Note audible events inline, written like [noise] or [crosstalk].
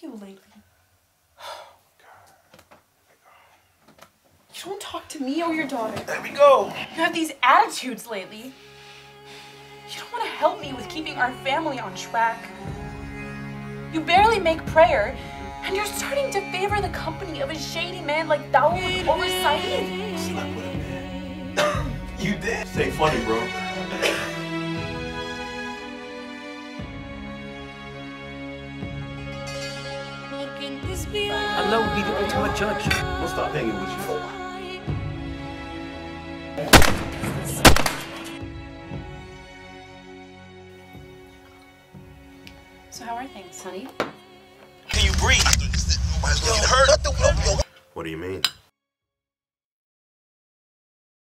to you lately? You [sighs] don't talk to me or your daughter. There we go. You have these attitudes lately. You don't want to help me with keeping our family on track. You barely make prayer, and you're starting to favor the company of a shady man like Dawood over Saeed. Slept with a man. you did. Stay funny, bro. Allah will be the ultimate judge. I'll stop hanging with you. So how are things, honey? Can you breathe? Hurt? What do you mean?